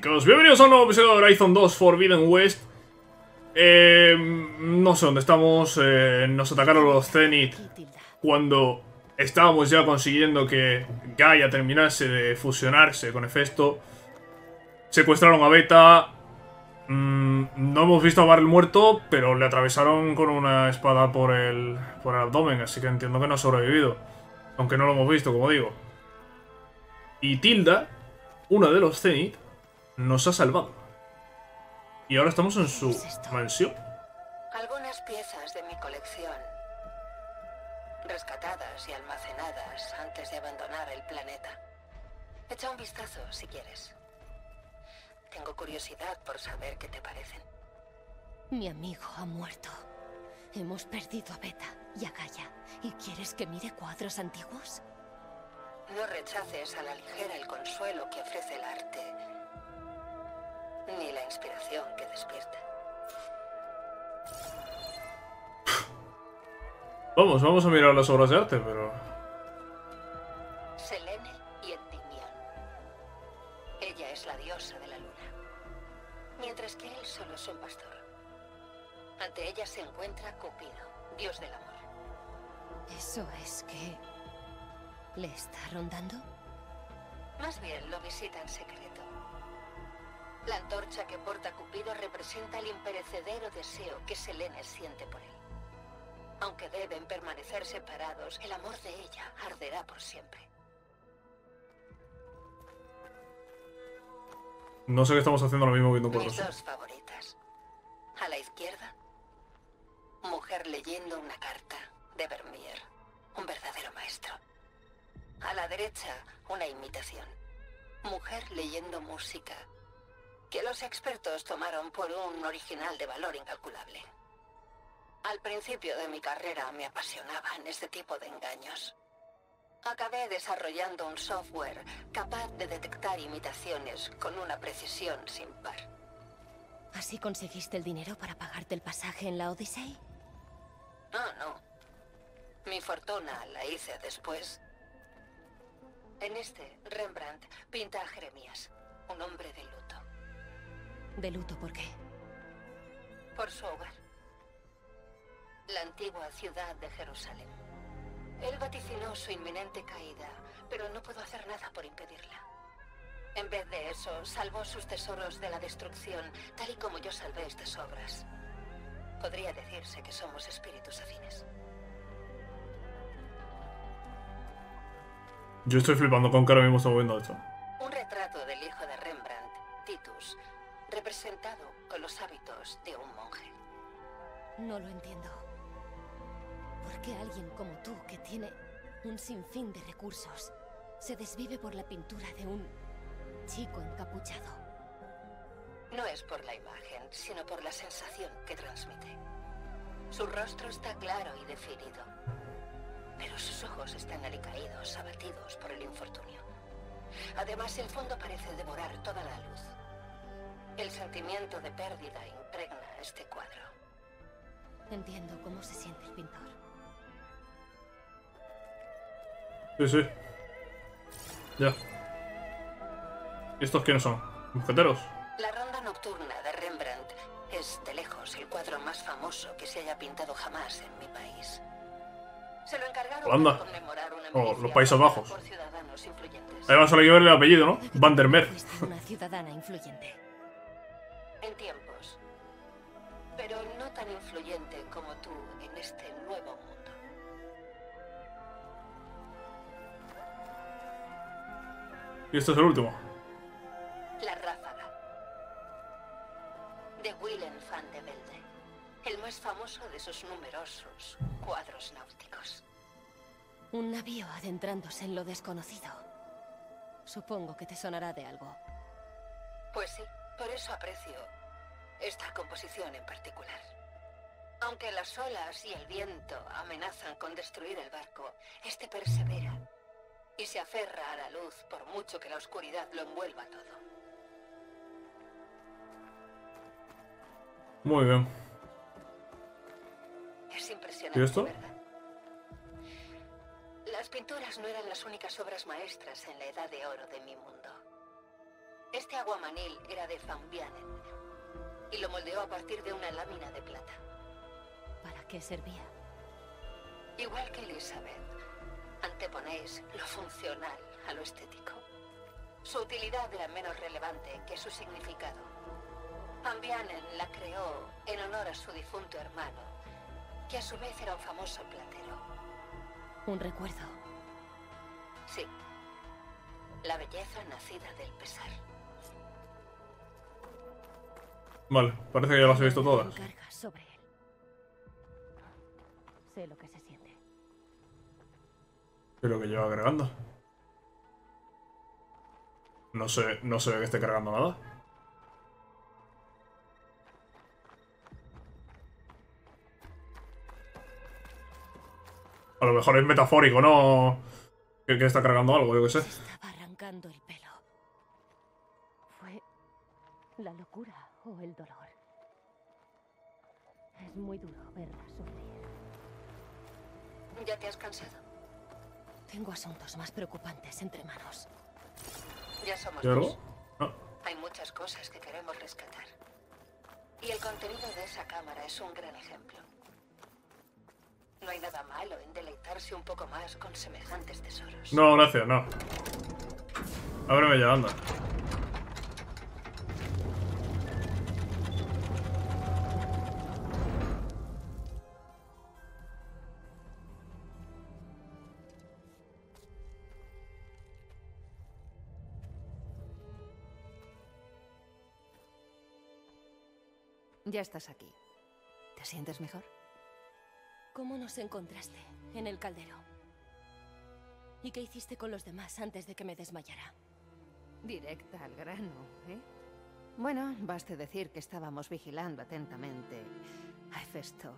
chicos, bienvenidos a un nuevo episodio de Horizon 2 Forbidden West. Eh, No sé dónde estamos, eh, nos atacaron los Zenith cuando estábamos ya consiguiendo que Gaia terminase de fusionarse con Hefesto. Secuestraron a Beta. Mm, No hemos visto a Barrel muerto, pero le atravesaron con una espada por el, por el abdomen Así que entiendo que no ha sobrevivido. Aunque no lo hemos visto, como digo. Y Tilda, una de los Zenith nos ha salvado. Y ahora estamos en su mansión. Algunas piezas de mi colección. Rescatadas y almacenadas antes de abandonar el planeta. Echa un vistazo si quieres. Tengo curiosidad por saber qué te parecen. Mi amigo ha muerto. Hemos perdido a Beta y a Gaia. ¿Y quieres que mire cuadros antiguos? No rechaces a la ligera el consuelo que ofrece el arte ni la inspiración que despierta. Vamos, vamos a mirar las obras de arte, pero... imperecedero deseo que Selene siente por él. Aunque deben permanecer separados, el amor de ella arderá por siempre. No sé qué estamos haciendo lo mismo viendo Mis dos favoritas. A la izquierda, mujer leyendo una carta de Vermeer, un verdadero maestro. A la derecha, una imitación. Mujer leyendo música que los expertos tomaron por un original de valor incalculable. Al principio de mi carrera me apasionaban este tipo de engaños. Acabé desarrollando un software capaz de detectar imitaciones con una precisión sin par. ¿Así conseguiste el dinero para pagarte el pasaje en la Odyssey? No, no. Mi fortuna la hice después. En este, Rembrandt pinta a Jeremías, un hombre de luto. ¿De luto por qué? Por su hogar. La antigua ciudad de Jerusalén. Él vaticinó su inminente caída, pero no pudo hacer nada por impedirla. En vez de eso, salvó sus tesoros de la destrucción, tal y como yo salvé estas obras. Podría decirse que somos espíritus afines. Yo estoy flipando con que ahora mismo está moviendo esto. Un monje. No lo entiendo. ¿Por qué alguien como tú, que tiene un sinfín de recursos, se desvive por la pintura de un chico encapuchado? No es por la imagen, sino por la sensación que transmite. Su rostro está claro y definido, pero sus ojos están alicaídos, abatidos por el infortunio. Además, el fondo parece devorar toda la luz. El sentimiento de pérdida impregna este cuadro. Entiendo cómo se siente el pintor. Sí, sí. Ya. ¿Y estos quiénes son? ¿Mosqueteros? La ronda nocturna de Rembrandt es de lejos el cuadro más famoso que se haya pintado jamás en mi país. Se lo encargaron Holanda. conmemorar una O los Países Bajos. por ciudadanos influyentes. Ahí va solo hay que ver el apellido, ¿no? Van der Meer. Fuiste una ciudadana influyente. En tiempos. Pero no tan influyente como tú en este nuevo mundo. Y este es el último. La ráfaga. De Willem van de Velde. El más famoso de sus numerosos cuadros náuticos. Un navío adentrándose en lo desconocido. Supongo que te sonará de algo. Pues sí, por eso aprecio esta composición en particular. Aunque las olas y el viento amenazan con destruir el barco, este persevera y se aferra a la luz por mucho que la oscuridad lo envuelva todo. Muy bien. Es impresionante, ¿Y esto? ¿verdad? Las pinturas no eran las únicas obras maestras en la edad de oro de mi mundo. Este aguamanil era de Van Vianen y lo moldeó a partir de una lámina de plata. ¿Para qué servía? Igual que Elizabeth, anteponéis lo funcional a lo estético. Su utilidad era menos relevante que su significado. Van Vianen la creó en honor a su difunto hermano, que a su vez era un famoso platero. Un recuerdo. Sí. La belleza nacida del pesar. Vale, parece que ya las he visto todas. Sobre él. Sé lo que se siente. Creo que lleva cargando. No sé, no se ve que esté cargando nada. A lo mejor es metafórico, ¿no? Que, que está cargando algo, yo qué sé. Se estaba arrancando el pelo. Fue la locura o el dolor. Es muy duro verla sufrir. ¿Ya te has cansado? Tengo asuntos más preocupantes entre manos. Ya somos dos. No. Hay muchas cosas que queremos rescatar. Y el contenido de esa cámara es un gran ejemplo. No hay nada malo en deleitarse un poco más con semejantes tesoros. No, gracias, no. Ábreme ya, anda. Ya estás aquí. ¿Te sientes mejor? ¿Cómo nos encontraste en el caldero? ¿Y qué hiciste con los demás antes de que me desmayara? Directa al grano, ¿eh? Bueno, baste decir que estábamos vigilando atentamente a Hefesto,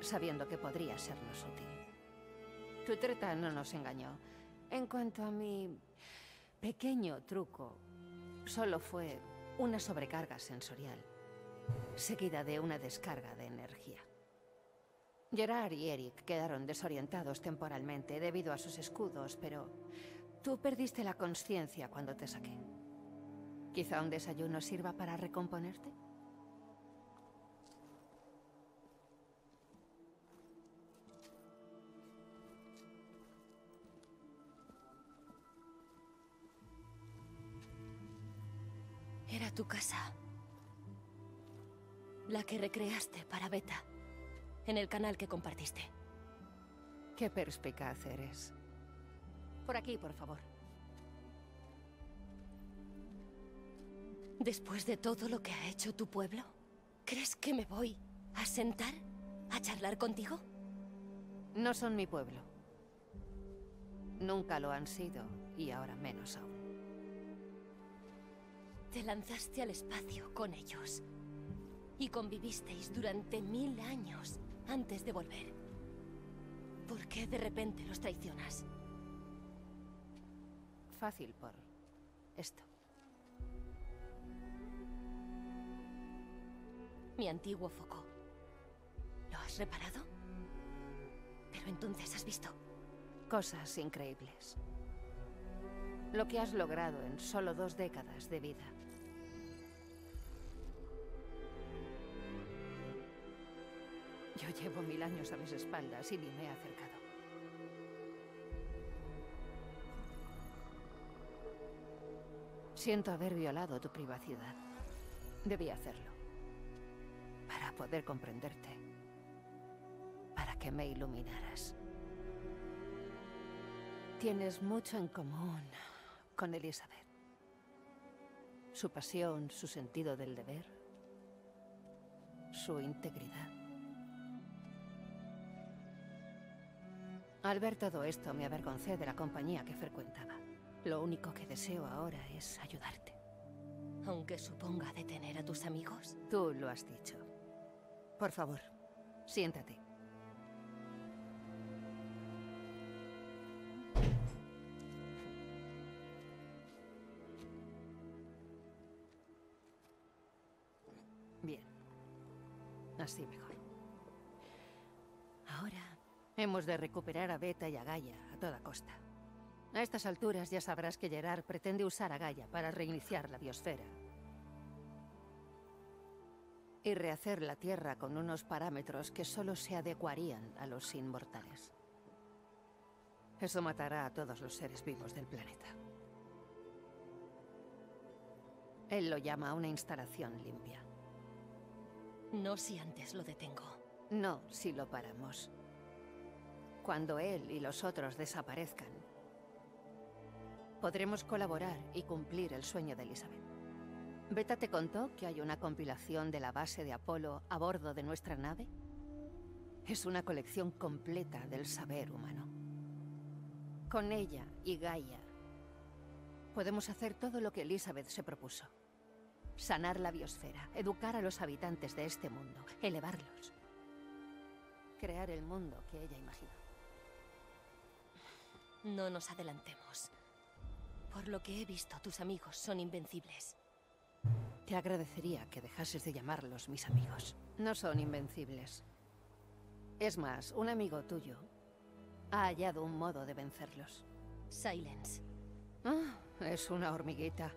sabiendo que podría sernos útil. Tu treta no nos engañó. En cuanto a mi pequeño truco, solo fue una sobrecarga sensorial, seguida de una descarga de energía. Gerard y Eric quedaron desorientados temporalmente debido a sus escudos, pero tú perdiste la conciencia cuando te saqué. Quizá un desayuno sirva para recomponerte. Era tu casa. La que recreaste para Beta. En el canal que compartiste. Qué perspicaz eres. Por aquí, por favor. Después de todo lo que ha hecho tu pueblo, ¿crees que me voy a sentar a charlar contigo? No son mi pueblo. Nunca lo han sido y ahora menos aún. Te lanzaste al espacio con ellos y convivisteis durante mil años antes de volver. ¿Por qué de repente los traicionas? Fácil por esto. Mi antiguo foco. ¿Lo has reparado? Pero entonces has visto. Cosas increíbles. Lo que has logrado en solo dos décadas de vida. Yo llevo mil años a mis espaldas y ni me he acercado. Siento haber violado tu privacidad. Debí hacerlo. Para poder comprenderte. Para que me iluminaras. Tienes mucho en común con Elizabeth. Su pasión, su sentido del deber, su integridad. Al ver todo esto me avergoncé de la compañía que frecuentaba. Lo único que deseo ahora es ayudarte. Aunque suponga detener a tus amigos. Tú lo has dicho. Por favor, siéntate. Hemos de recuperar a Beta y a Gaia a toda costa. A estas alturas ya sabrás que Gerard pretende usar a Gaia para reiniciar la biosfera. Y rehacer la Tierra con unos parámetros que solo se adecuarían a los inmortales. Eso matará a todos los seres vivos del planeta. Él lo llama una instalación limpia. No si antes lo detengo. No si lo paramos. Cuando él y los otros desaparezcan, podremos colaborar y cumplir el sueño de Elizabeth. Beta te contó que hay una compilación de la base de Apolo a bordo de nuestra nave. Es una colección completa del saber humano. Con ella y Gaia podemos hacer todo lo que Elizabeth se propuso. Sanar la biosfera, educar a los habitantes de este mundo, elevarlos. Crear el mundo que ella imaginó. No nos adelantemos. Por lo que he visto, tus amigos son invencibles. Te agradecería que dejases de llamarlos mis amigos. No son invencibles. Es más, un amigo tuyo ha hallado un modo de vencerlos. Silence. Ah, es una hormiguita.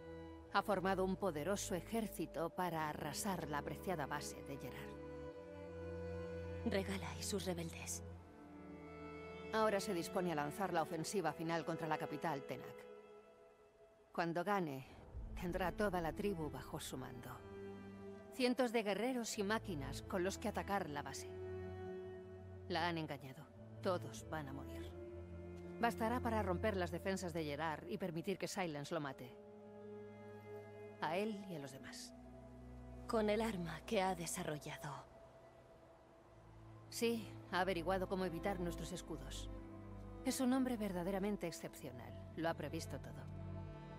Ha formado un poderoso ejército para arrasar la apreciada base de Gerard. Regala y sus rebeldes. Ahora se dispone a lanzar la ofensiva final contra la capital, Tenak. Cuando gane, tendrá toda la tribu bajo su mando. Cientos de guerreros y máquinas con los que atacar la base. La han engañado. Todos van a morir. Bastará para romper las defensas de Gerard y permitir que Silence lo mate. A él y a los demás. Con el arma que ha desarrollado. Sí, ha averiguado cómo evitar nuestros escudos. Es un hombre verdaderamente excepcional. Lo ha previsto todo.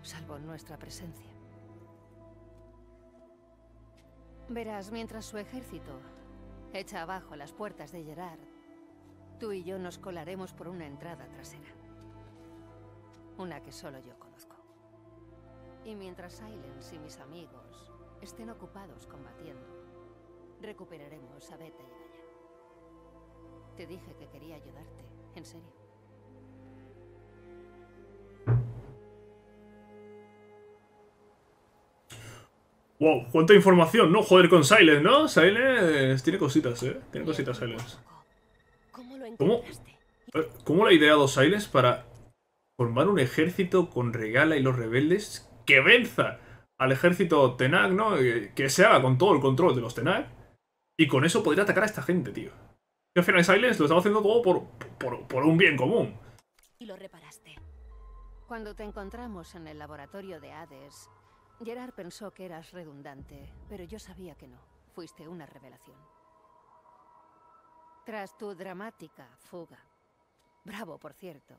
Salvo nuestra presencia. Verás, mientras su ejército echa abajo las puertas de Gerard, tú y yo nos colaremos por una entrada trasera. Una que solo yo conozco. Y mientras Silence y mis amigos estén ocupados combatiendo, recuperaremos a Beta. Te dije que quería ayudarte, en serio. Wow, cuánta información, ¿no? Joder con Silence, ¿no? Silence tiene cositas, ¿eh? Tiene cositas Silence. ¿Cómo lo ¿Cómo? Eh, ¿Cómo lo ha ideado Silence para formar un ejército con Regala y los rebeldes que venza al ejército Tenak, ¿no? Que, que se haga con todo el control de los Tenak. Y con eso podría atacar a esta gente, tío. Al final Silence lo estaba haciendo todo por, por, por un bien común. Y lo reparaste. Cuando te encontramos en el laboratorio de Hades, Gerard pensó que eras redundante, pero yo sabía que no. Fuiste una revelación. Tras tu dramática fuga. Bravo, por cierto.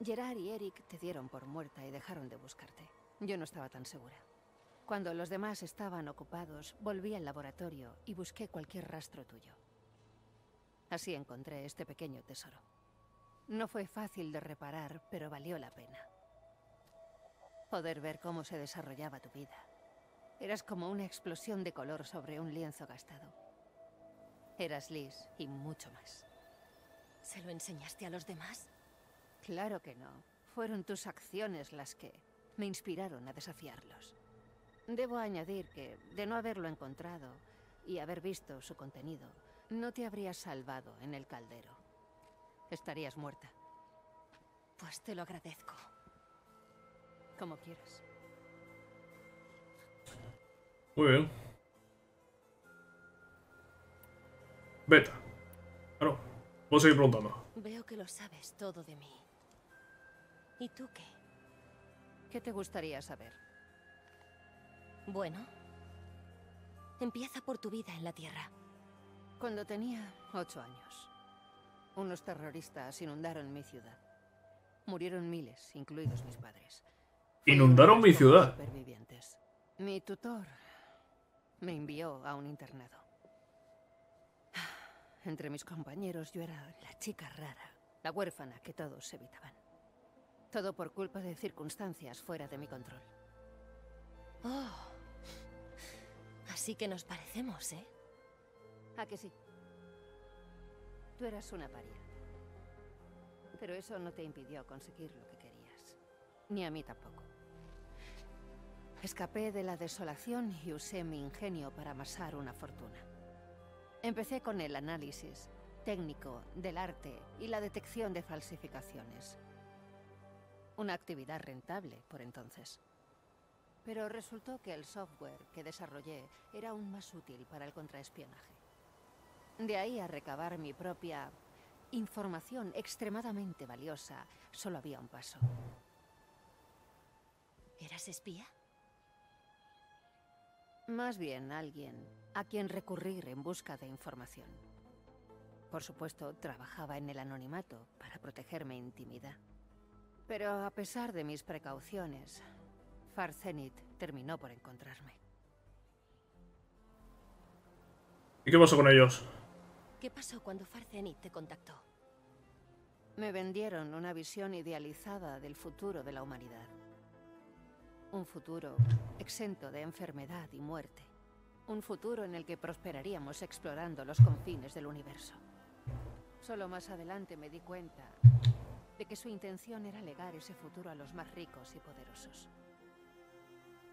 Gerard y Eric te dieron por muerta y dejaron de buscarte. Yo no estaba tan segura. Cuando los demás estaban ocupados, volví al laboratorio y busqué cualquier rastro tuyo. Así encontré este pequeño tesoro. No fue fácil de reparar, pero valió la pena. Poder ver cómo se desarrollaba tu vida. Eras como una explosión de color sobre un lienzo gastado. Eras Liz y mucho más. ¿Se lo enseñaste a los demás? Claro que no. Fueron tus acciones las que me inspiraron a desafiarlos. Debo añadir que, de no haberlo encontrado y haber visto su contenido, no te habrías salvado en el caldero. Estarías muerta, Pues te lo agradezco. como quieras. Muy bien. Beta. Ah, no. Puedo seguir preguntando. Veo que lo sabes todo de mí. ¿Y tú qué? ¿Qué te gustaría saber? Bueno. Empieza por tu vida en la Tierra. Cuando tenía ocho años, unos terroristas inundaron mi ciudad. Murieron miles, incluidos mis padres. Inundaron mi ciudad. supervivientes. Mi tutor me envió a un internado. Entre mis compañeros yo era la chica rara, la huérfana que todos evitaban. Todo por culpa de circunstancias fuera de mi control. Oh. Así que nos parecemos, ¿eh? ¿A que sí? Tú eras una paria. Pero eso no te impidió conseguir lo que querías. Ni a mí tampoco. Escapé de la desolación y usé mi ingenio para amasar una fortuna. Empecé con el análisis técnico del arte y la detección de falsificaciones. Una actividad rentable por entonces. Pero resultó que el software que desarrollé era aún más útil para el contraespionaje. De ahí a recabar mi propia información extremadamente valiosa, solo había un paso. ¿Eras espía? Más bien alguien a quien recurrir en busca de información. Por supuesto, trabajaba en el anonimato para proteger mi intimidad. Pero a pesar de mis precauciones, Farzenit terminó por encontrarme. ¿Y qué pasó con ellos? ¿Qué pasó cuando Farzenit te contactó? Me vendieron una visión idealizada del futuro de la humanidad. Un futuro exento de enfermedad y muerte. Un futuro en el que prosperaríamos explorando los confines del universo. Solo más adelante me di cuenta de que su intención era legar ese futuro a los más ricos y poderosos.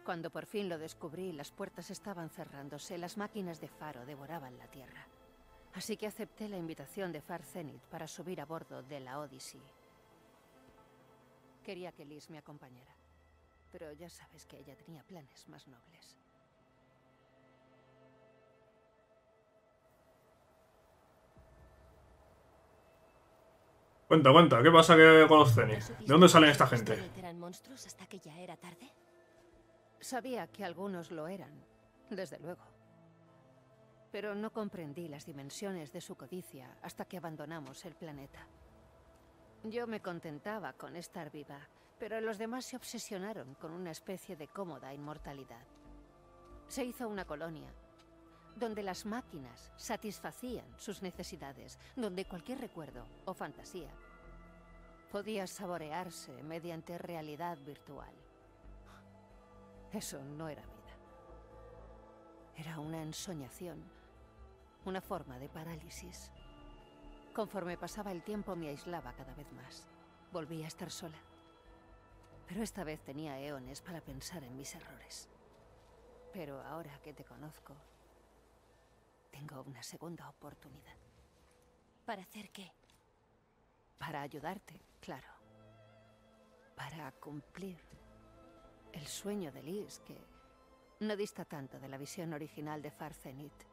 Cuando por fin lo descubrí, las puertas estaban cerrándose, las máquinas de Faro devoraban la Tierra. Así que acepté la invitación de Far Zenith para subir a bordo de la Odyssey. Quería que Liz me acompañara, pero ya sabes que ella tenía planes más nobles. Cuenta, cuenta, ¿qué pasa que con los Zenith? ¿De dónde salen esta gente? ¿Eran monstruos hasta que ya era tarde? Sabía que algunos lo eran, desde luego. Pero no comprendí las dimensiones de su codicia hasta que abandonamos el planeta. Yo me contentaba con estar viva, pero los demás se obsesionaron con una especie de cómoda inmortalidad. Se hizo una colonia, donde las máquinas satisfacían sus necesidades, donde cualquier recuerdo o fantasía podía saborearse mediante realidad virtual. Eso no era vida. Era una ensoñación, una forma de parálisis. Conforme pasaba el tiempo me aislaba cada vez más. Volví a estar sola. Pero esta vez tenía eones para pensar en mis errores. Pero ahora que te conozco, tengo una segunda oportunidad. ¿Para hacer qué? Para ayudarte, claro. Para cumplir el sueño de Liz, que no dista tanto de la visión original de Far Zenith.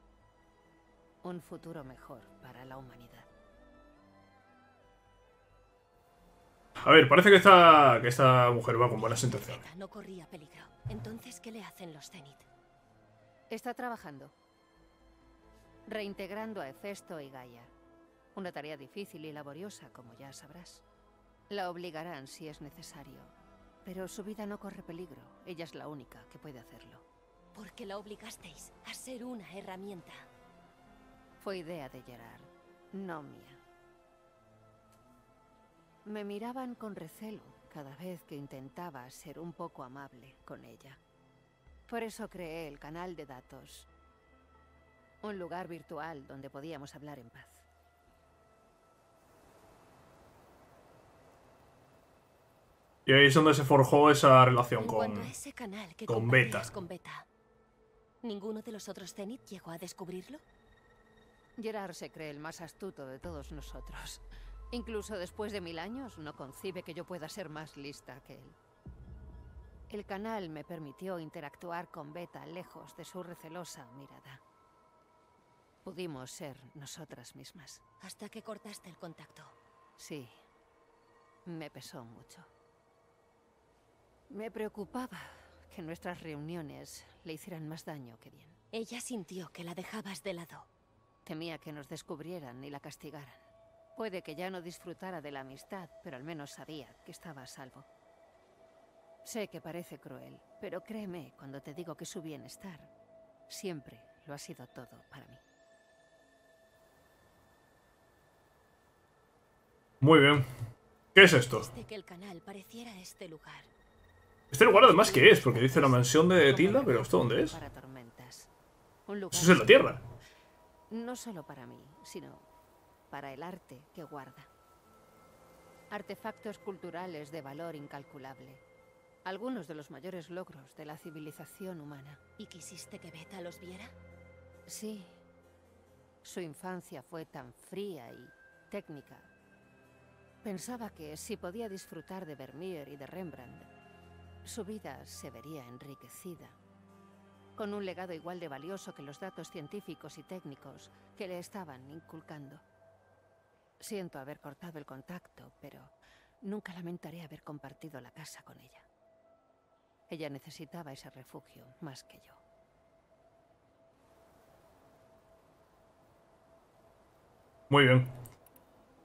Un futuro mejor para la humanidad. A ver, parece que esta, que esta mujer va con buenas intenciones. No corría peligro. Entonces, ¿qué le hacen los Zenith? Está trabajando. Reintegrando a Hefesto y Gaia. Una tarea difícil y laboriosa, como ya sabrás. La obligarán si es necesario. Pero su vida no corre peligro. Ella es la única que puede hacerlo. ¿Por qué la obligasteis a ser una herramienta? Fue idea de Gerard, no mía. Me miraban con recelo cada vez que intentaba ser un poco amable con ella. Por eso creé el canal de datos. Un lugar virtual donde podíamos hablar en paz. Y ahí es donde se forjó esa relación En con, cuanto a ese canal que con Beta. con Beta, ¿ninguno de los otros Zenith llegó a descubrirlo? Gerard se cree el más astuto de todos nosotros. Incluso después de mil años, no concibe que yo pueda ser más lista que él. El canal me permitió interactuar con Beta lejos de su recelosa mirada. Pudimos ser nosotras mismas. Hasta que cortaste el contacto. Sí, me pesó mucho. Me preocupaba que nuestras reuniones le hicieran más daño que bien. Ella sintió que la dejabas de lado. Temía que nos descubrieran y la castigaran. Puede que ya no disfrutara de la amistad, pero al menos sabía que estaba a salvo. Sé que parece cruel, pero créeme cuando te digo que su bienestar siempre lo ha sido todo para mí. Muy bien. ¿Qué es esto? Desde que el canal pareciera este lugar. Este lugar además, ¿qué es? Porque dice la mansión de Tilda, pero ¿esto dónde es? Eso es en la Tierra. No solo para mí, sino para el arte que guarda. Artefactos culturales de valor incalculable. Algunos de los mayores logros de la civilización humana. ¿Y quisiste que Beta los viera? Sí. Su infancia fue tan fría y técnica. Pensaba que si podía disfrutar de Vermeer y de Rembrandt, su vida se vería enriquecida, con un legado igual de valioso que los datos científicos y técnicos que le estaban inculcando. Siento haber cortado el contacto, pero nunca lamentaré haber compartido la casa con ella. Ella necesitaba ese refugio más que yo. Muy bien.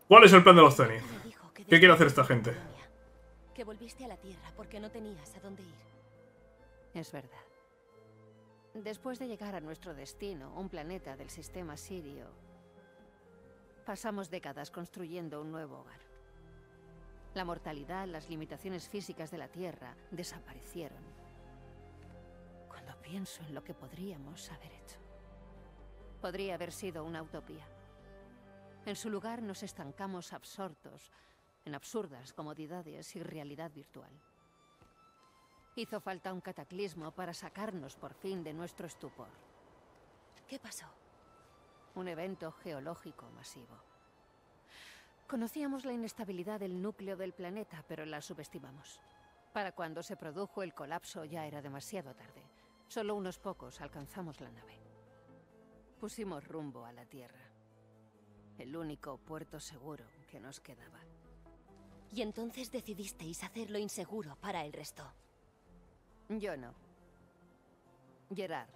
¿Cuál es el plan de los que ¿Qué quiere hacer esta gente? Que volviste a la Tierra porque no tenías a dónde ir. Es verdad. Después de llegar a nuestro destino, un planeta del sistema sirio, pasamos décadas construyendo un nuevo hogar. La mortalidad, las limitaciones físicas de la Tierra desaparecieron. Cuando pienso en lo que podríamos haber hecho, podría haber sido una utopía. En su lugar nos estancamos absortos en absurdas comodidades y realidad virtual. Hizo falta un cataclismo para sacarnos por fin de nuestro estupor. ¿Qué pasó? Un evento geológico masivo. Conocíamos la inestabilidad del núcleo del planeta, pero la subestimamos. Para cuando se produjo el colapso ya era demasiado tarde. Solo unos pocos alcanzamos la nave. Pusimos rumbo a la Tierra. El único puerto seguro que nos quedaba. Y entonces decidisteis hacerlo inseguro para el resto. Yo no. Gerard.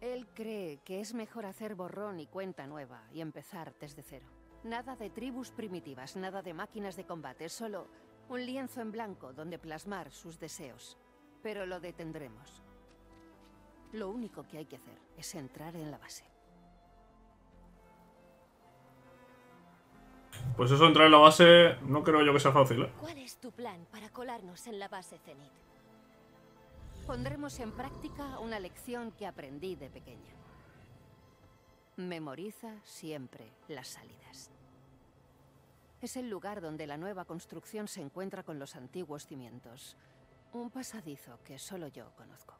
Él cree que es mejor hacer borrón y cuenta nueva y empezar desde cero. Nada de tribus primitivas, nada de máquinas de combate, solo un lienzo en blanco donde plasmar sus deseos. Pero lo detendremos. Lo único que hay que hacer es entrar en la base. Pues eso, entrar en la base, no creo yo que sea fácil, ¿eh? ¿Cuál es tu plan para colarnos en la base Zenith? Pondremos en práctica una lección que aprendí de pequeña. Memoriza siempre las salidas. Es el lugar donde la nueva construcción se encuentra con los antiguos cimientos. Un pasadizo que solo yo conozco.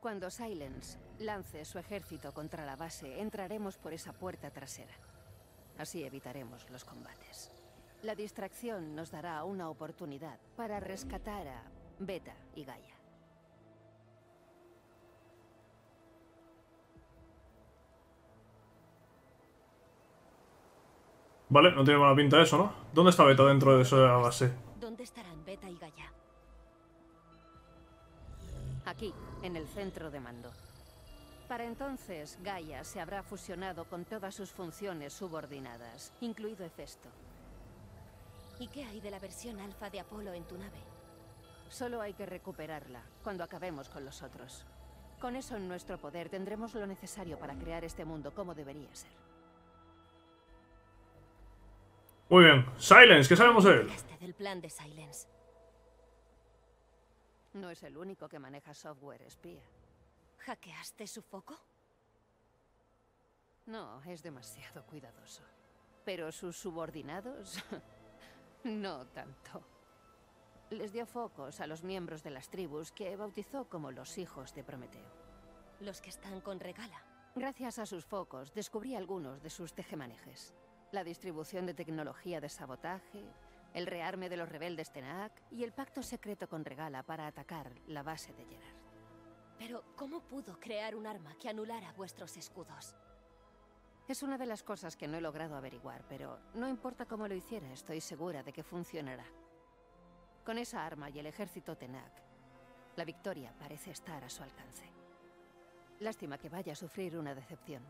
Cuando Silence lance su ejército contra la base, entraremos por esa puerta trasera. Así evitaremos los combates. La distracción nos dará una oportunidad para rescatar a Beta y Gaia. Vale, no tiene mala pinta eso, ¿no? ¿Dónde está Beta dentro de esa base? ¿Dónde estarán Beta y Gaia? Aquí, en el centro de mando. Para entonces, Gaia se habrá fusionado con todas sus funciones subordinadas, incluido Hefesto. ¿Y qué hay de la versión alfa de Apolo en tu nave? Solo hay que recuperarla cuando acabemos con los otros. Con eso en nuestro poder tendremos lo necesario para crear este mundo como debería ser. Muy bien. Silence, ¿qué sabemos de él? Este del plan de Silence. No es el único que maneja software espía. ¿Hackeaste su foco? No, es demasiado cuidadoso. Pero sus subordinados, no tanto. Les dio focos a los miembros de las tribus que bautizó como los hijos de Prometeo. Los que están con Regala. Gracias a sus focos descubrí algunos de sus tejemanejes. La distribución de tecnología de sabotaje, el rearme de los rebeldes Tenac y el pacto secreto con Regala para atacar la base de Gerard. Pero, ¿cómo pudo crear un arma que anulara vuestros escudos? Es una de las cosas que no he logrado averiguar, pero no importa cómo lo hiciera, estoy segura de que funcionará. Con esa arma y el ejército Tenac, la victoria parece estar a su alcance. Lástima que vaya a sufrir una decepción.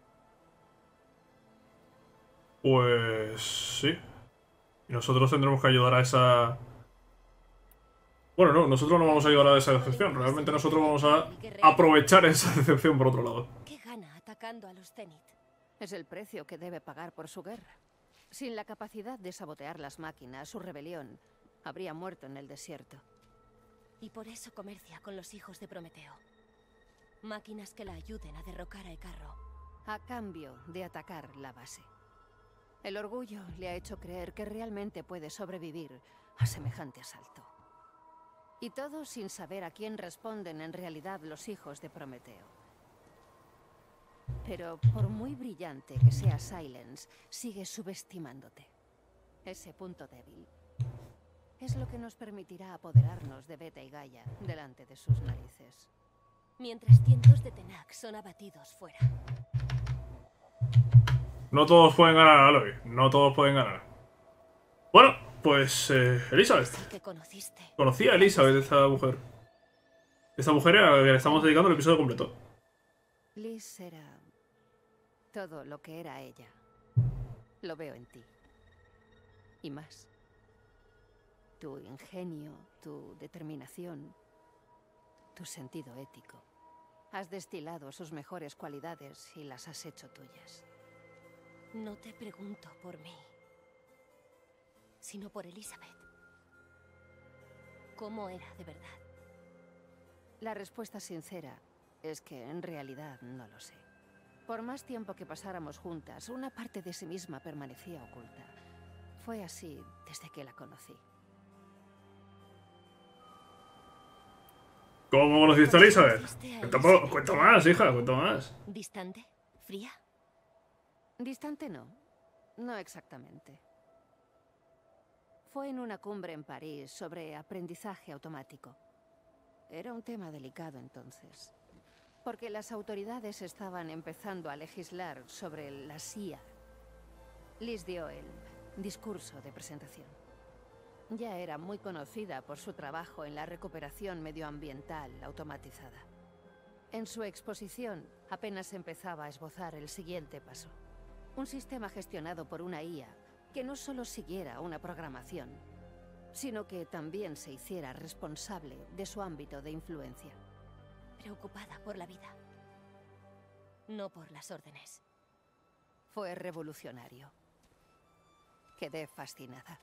Pues sí. Y nosotros tendremos que ayudar a esa... Bueno, no, nosotros no vamos a ayudar a esa decepción. Realmente nosotros vamos a aprovechar esa decepción por otro lado. ¿Qué gana atacando a los Zenith? Es el precio que debe pagar por su guerra. Sin la capacidad de sabotear las máquinas, su rebelión habría muerto en el desierto. Y por eso comercia con los hijos de Prometeo. Máquinas que la ayuden a derrocar a Ecarro. A cambio de atacar la base. El orgullo le ha hecho creer que realmente puede sobrevivir a semejante asalto. Y todo sin saber a quién responden en realidad los hijos de Prometeo. Pero por muy brillante que sea Silence, sigue subestimándote. Ese punto débil es lo que nos permitirá apoderarnos de Beta y Gaia delante de sus narices. Mientras cientos de Tenak son abatidos fuera. No todos pueden ganar, Aloy. No todos pueden ganar. Bueno, pues eh, Elizabeth. Que conociste. Conocí a Elizabeth, esta mujer. Esta mujer a la que le estamos dedicando el episodio completo. Liz era todo lo que era ella. Lo veo en ti. Y más. Tu ingenio, tu determinación, tu sentido ético. Has destilado sus mejores cualidades y las has hecho tuyas. No te pregunto por mí, sino por Elizabeth. ¿Cómo era de verdad? La respuesta sincera es que en realidad no lo sé. Por más tiempo que pasáramos juntas, una parte de sí misma permanecía oculta. Fue así desde que la conocí. ¿Cómo conociste a Elizabeth? ¿Conociste a Cuenta, cuenta más, hija, cuenta más. ¿Distante? ¿Fría? Distante no. No exactamente. Fue en una cumbre en París sobre aprendizaje automático. Era un tema delicado entonces. Porque las autoridades estaban empezando a legislar sobre la CIA. Liz dio el discurso de presentación. Ya era muy conocida por su trabajo en la recuperación medioambiental automatizada. En su exposición apenas empezaba a esbozar el siguiente paso. Un sistema gestionado por una IA que no solo siguiera una programación, sino que también se hiciera responsable de su ámbito de influencia. Preocupada por la vida. No por las órdenes. Fue revolucionario. Quedé fascinada.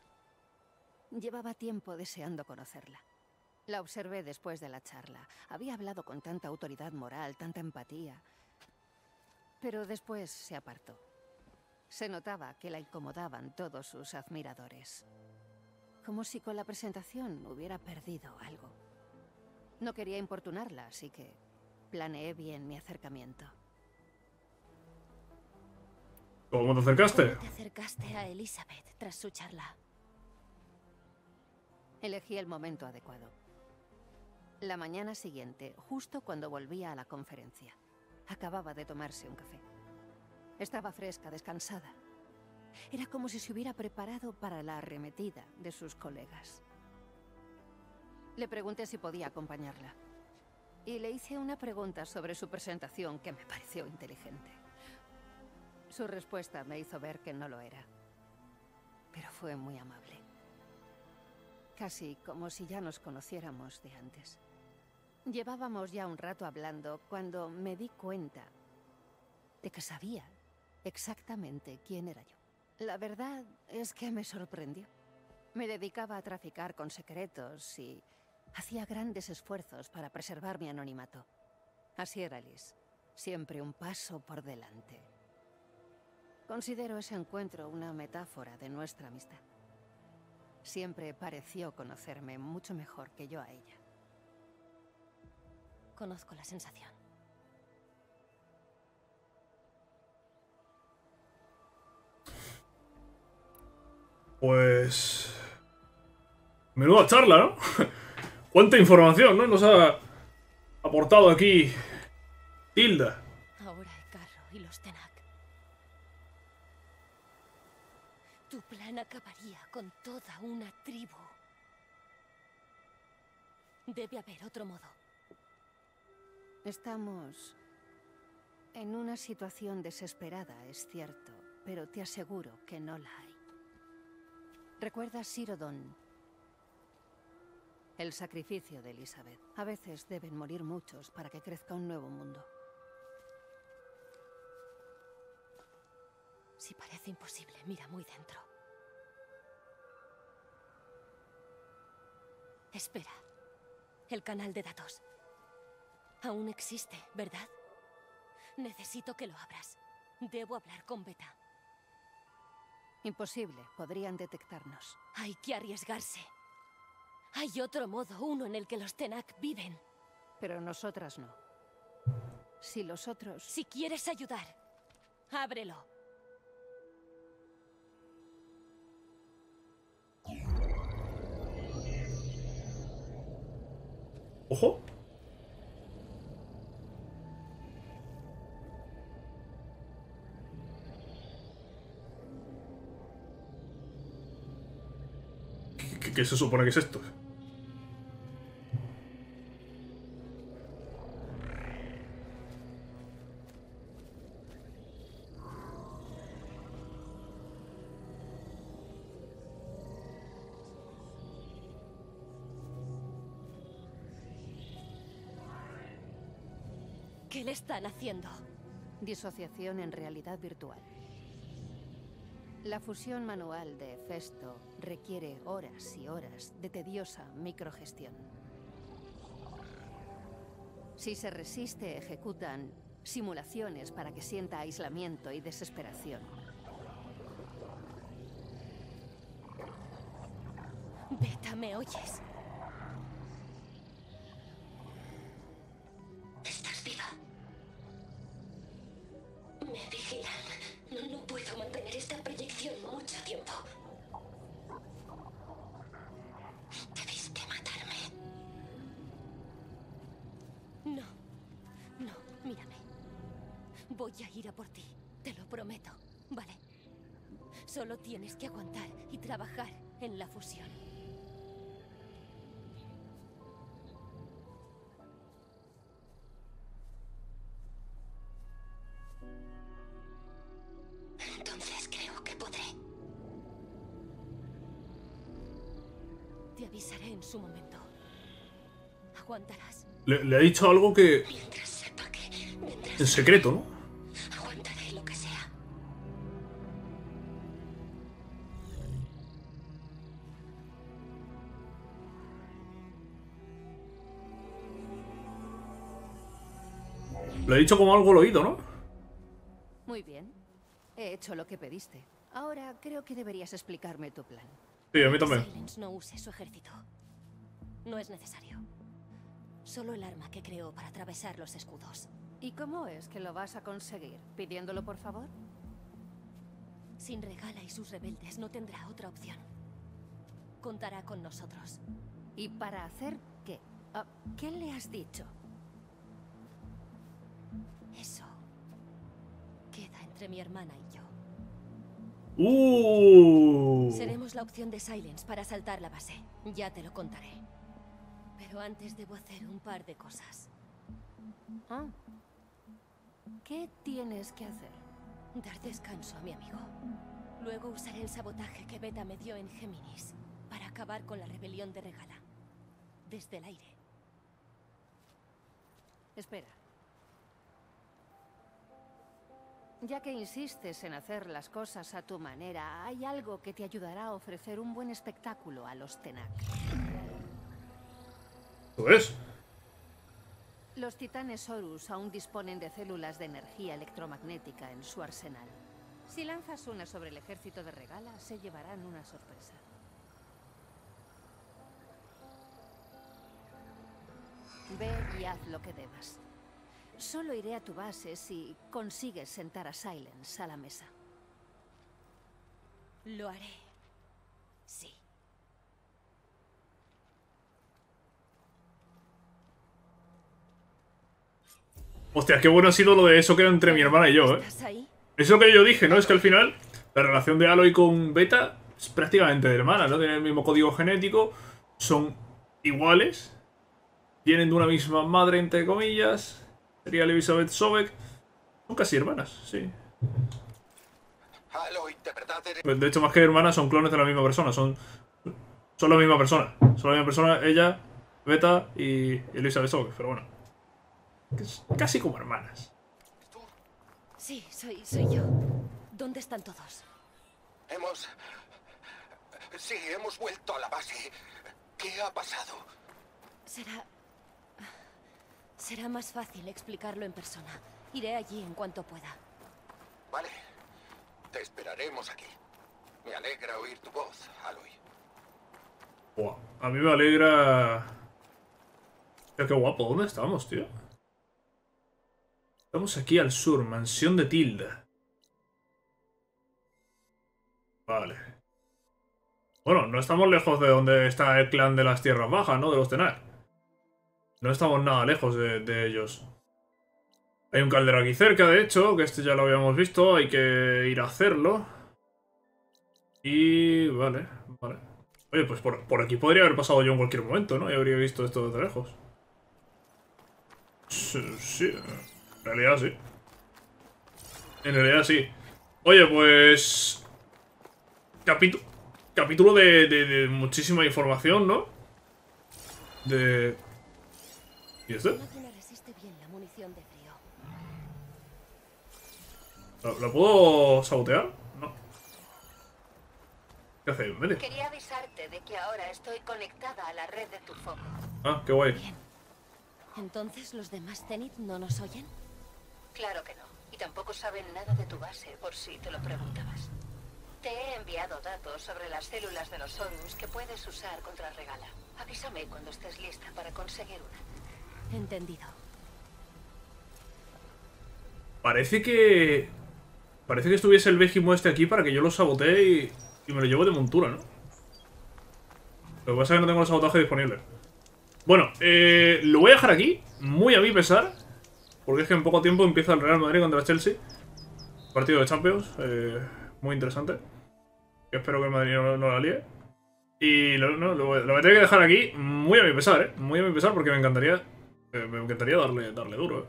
Llevaba tiempo deseando conocerla. La observé después de la charla. Había hablado con tanta autoridad moral, tanta empatía. Pero después se apartó. Se notaba que la incomodaban todos sus admiradores. Como si con la presentación hubiera perdido algo. No quería importunarla, así que planeé bien mi acercamiento. ¿Cómo te acercaste? ¿Cómo te acercaste a Elizabeth tras su charla? Elegí el momento adecuado. La mañana siguiente, justo cuando volvía a la conferencia. Acababa de tomarse un café. Estaba fresca, descansada. Era como si se hubiera preparado para la arremetida de sus colegas. Le pregunté si podía acompañarla. Y le hice una pregunta sobre su presentación que me pareció inteligente. Su respuesta me hizo ver que no lo era. Pero fue muy amable. Casi como si ya nos conociéramos de antes. Llevábamos ya un rato hablando cuando me di cuenta de que sabía exactamente quién era yo. La verdad es que me sorprendió. Me dedicaba a traficar con secretos y hacía grandes esfuerzos para preservar mi anonimato. Así era Liz, siempre un paso por delante. Considero ese encuentro una metáfora de nuestra amistad. Siempre pareció conocerme mucho mejor que yo a ella. Conozco la sensación. Pues... Menuda charla, ¿no? Cuánta información, ¿no? Nos ha aportado aquí Tilda. Ahora el carro y los Tenak. Acabaría con toda una tribu. Debe haber otro modo. Estamos en una situación desesperada, es cierto, pero te aseguro que no la hay. ¿Recuerdas Sirodon? El sacrificio de Elizabeth. A veces deben morir muchos para que crezca un nuevo mundo. Si parece imposible, mira muy dentro. Espera. El canal de datos. Aún existe, ¿verdad? Necesito que lo abras. Debo hablar con Beta. Imposible, podrían detectarnos. Hay que arriesgarse. Hay otro modo, uno en el que los Tenak viven. Pero nosotras no. Si los otros... Si quieres ayudar, ábrelo. Ojo. ¿Qué, qué- qué se supone que es esto? Están haciendo? Disociación en realidad virtual. La fusión manual de Festo requiere horas y horas de tediosa microgestión. Si se resiste, ejecutan simulaciones para que sienta aislamiento y desesperación. Beta, ¿me oyes? En su momento. Aguantarás. Le, le ha dicho algo que... Mientras sepa que vendrás, En secreto, ¿no? aguantaré lo que sea. Le ha dicho como algo al oído, ¿no? Muy bien. He hecho lo que pediste. Ahora creo que deberías explicarme tu plan. Sí, a mí también. Silence no use su ejército. No es necesario. Solo el arma que creó para atravesar los escudos. ¿Y cómo es que lo vas a conseguir? ¿Pidiéndolo por favor? Sin Regala y sus rebeldes no tendrá otra opción. Contará con nosotros. ¿Y para hacer qué? Ah, ¿Qué le has dicho? Eso queda entre mi hermana y yo. Uh. Seremos la opción de Silence para asaltar la base. Ya te lo contaré. Pero antes debo hacer un par de cosas. Ah. ¿Qué tienes que hacer? Dar descanso a mi amigo. Luego usaré el sabotaje que Beta me dio en Géminis para acabar con la rebelión de Regala. Desde el aire. Espera. Ya que insistes en hacer las cosas a tu manera, hay algo que te ayudará a ofrecer un buen espectáculo a los Tenak. Los titanes Horus aún disponen de células de energía electromagnética en su arsenal. Si lanzas una sobre el ejército de Regala, se llevarán una sorpresa. Ve y haz lo que debas. Solo iré a tu base si consigues sentar a Silence a la mesa. Lo haré. Sí. Hostia, qué bueno ha sido lo de eso que era entre mi hermana y yo, ¿eh? Es lo que yo dije, ¿no? Es que al final la relación de Aloy con Beta es prácticamente de hermana, ¿no? Tienen el mismo código genético, son iguales, vienen de una misma madre, entre comillas, sería Elizabeth Sobek, son casi hermanas, sí. Pues, De hecho, más que hermanas, son clones de la misma persona, son, son la misma persona. Son la misma persona, ella, Beta y Elizabeth Sobek, pero bueno. Casi como hermanas. tú. Sí, soy, soy yo. ¿Dónde están todos? Hemos... Sí, hemos vuelto a la base. ¿Qué ha pasado? Será... Será más fácil explicarlo en persona. Iré allí en cuanto pueda. Vale. Te esperaremos aquí. Me alegra oír tu voz, Aloy. Buah, a mí me alegra... Qué guapo. ¿Dónde estamos, tío? Estamos aquí al sur, mansión de Tilda. Vale. Bueno, no estamos lejos de donde está el clan de las tierras bajas, ¿no? De los Tenar. No estamos nada lejos de, ellos. Hay un caldero aquí cerca, de hecho, que este ya lo habíamos visto. Hay que ir a hacerlo. Y... vale, vale. Oye, pues por, por aquí podría haber pasado yo en cualquier momento, ¿no? Y habría visto esto desde lejos. Sí, sí, realidad sí. En realidad sí. Oye, pues... Capítulo... Capítulo de, de, de muchísima información, ¿no? De... ¿Y este? ¿Lo, lo puedo sabotear? No. ¿Qué hace? Vete. Quería avisarte de que ahora estoy conectada a la red de tu foco. Ah, qué guay. Bien. Entonces los demás Zenith no nos oyen. Claro que no. Y tampoco saben nada de tu base, por si te lo preguntabas. Te he enviado datos sobre las células de los Horus que puedes usar contra Regala. Avísame cuando estés lista para conseguir una. Entendido. Parece que... Parece que estuviese el Vejimo este aquí para que yo lo sabotee y, y me lo llevo de montura, ¿no? Lo que pasa es que no tengo el sabotaje disponible. Bueno, eh, lo voy a dejar aquí, muy a mi pesar. Porque es que en poco tiempo empieza el Real Madrid contra el Chelsea. Partido de Champions, eh, muy interesante. Espero que el Madrid no, no la líe. Y lo, no, lo voy a tener que dejar aquí, muy a mi pesar, ¿eh? Muy a mi pesar porque me encantaría... eh, me encantaría darle, darle duro, ¿eh?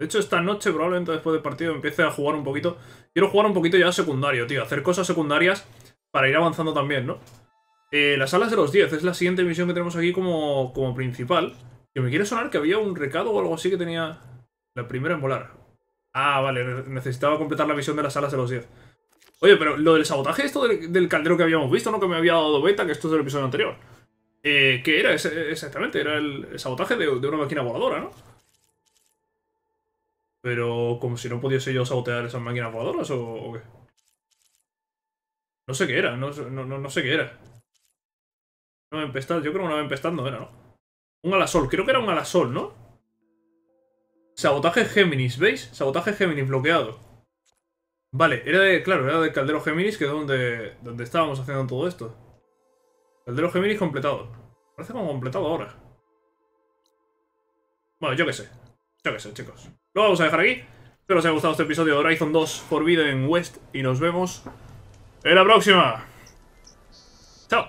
De hecho, esta noche, probablemente después del partido, empiece a jugar un poquito. Quiero jugar un poquito ya secundario, tío. Hacer cosas secundarias para ir avanzando también, ¿no? Eh, las alas de los 10 es la siguiente misión que tenemos aquí como, como principal. Que me quiere sonar que había un recado o algo así que tenía la primera en volar. Ah, vale, ne- necesitaba completar la misión de las alas de los 10. Oye, pero lo del sabotaje, esto del, del caldero que habíamos visto, ¿no? Que me había dado beta, que esto es del episodio anterior. Eh, ¿Qué era exactamente? Era el, sabotaje de, de una máquina voladora, ¿no? Pero como si no pudiese yo sabotear esas máquinas voladoras o, qué. No sé qué era, no, no, no, no sé qué era. Una tempestad, yo creo que una tempestad no era, ¿no? Un alasol, creo que era un alasol, ¿no? Sabotaje Géminis, ¿veis? Sabotaje Géminis bloqueado. Vale, era de, claro, era del caldero Géminis, que es donde, donde estábamos haciendo todo esto. Caldero Géminis completado. Parece como completado ahora. Bueno, yo qué sé. Yo qué sé, chicos. Lo vamos a dejar aquí. Espero os haya gustado este episodio de Horizon 2 Forbidden West y nos vemos en la próxima. Chao.